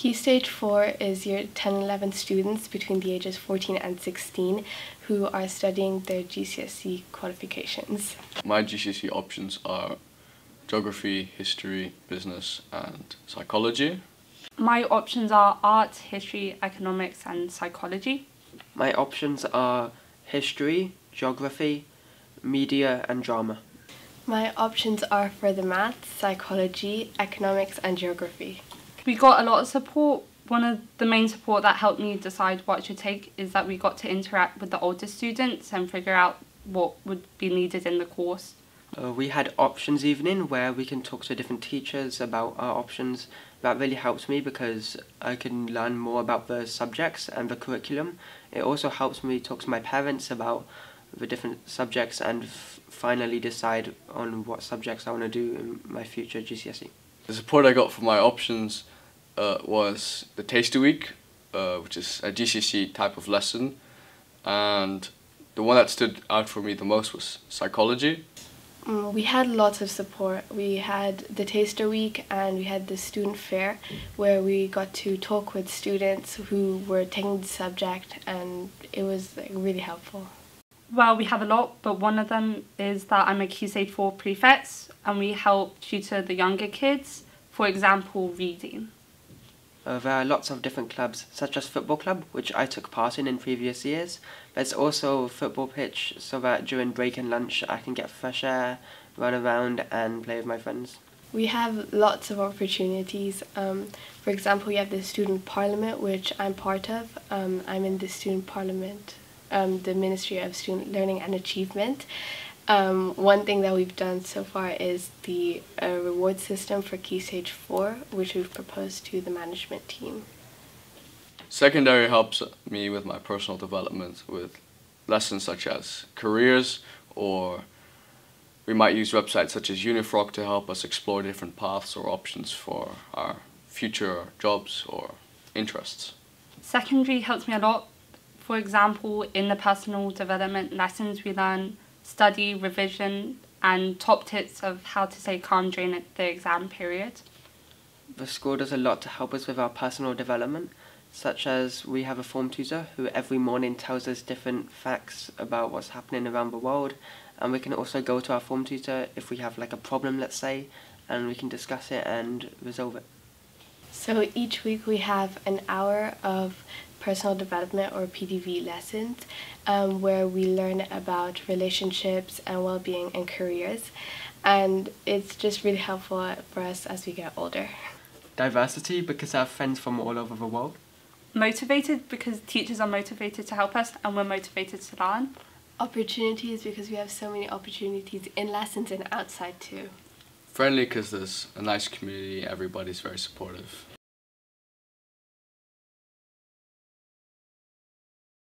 Key Stage 4 is your 10 and 11 students between the ages 14 and 16 who are studying their GCSE qualifications. My GCSE options are geography, history, business and psychology. My options are art, history, economics and psychology. My options are history, geography, media and drama. My options are for the maths, psychology, economics and geography. We got a lot of support. One of the main support that helped me decide what I should take is that we got to interact with the older students and figure out what would be needed in the course. Uh, we had options evening where we can talk to different teachers about our options. That really helps me because I can learn more about the subjects and the curriculum. It also helps me talk to my parents about the different subjects and finally decide on what subjects I want to do in my future GCSE. The support I got for my options uh, was the Taster Week, uh, which is a GCSE type of lesson, and the one that stood out for me the most was psychology. Mm, we had lots of support. We had the Taster Week and we had the student fair where we got to talk with students who were taking the subject and it was like, really helpful. Well, we have a lot, but one of them is that I'm a Key Stage 4 prefect and we help tutor the younger kids, for example, reading. Uh, there are lots of different clubs, such as football club, which I took part in in previous years. There's also a football pitch, so that during break and lunch I can get fresh air, run around and play with my friends. We have lots of opportunities. Um, for example, we have the student parliament, which I'm part of. Um, I'm in the student parliament, um, the Ministry of Student Learning and Achievement. Um, one thing that we've done so far is the uh, reward system for Key Stage 4, which we've proposed to the management team. Secondary helps me with my personal development with lessons such as careers or we might use websites such as Unifrog to help us explore different paths or options for our future jobs or interests. Secondary helps me a lot. For example, in the personal development lessons we learn study, revision, and top tips of how to stay calm during the exam period. The school does a lot to help us with our personal development, such as we have a form tutor who every morning tells us different facts about what's happening around the world, and we can also go to our form tutor if we have like a problem, let's say, and we can discuss it and resolve it. So each week we have an hour of personal development or PDV lessons um, where we learn about relationships and well-being and careers and it's just really helpful for us as we get older. Diversity because I have friends from all over the world. Motivated because teachers are motivated to help us and we're motivated to learn. Opportunities because we have so many opportunities in lessons and outside too. Friendly because there's a nice community, everybody's very supportive.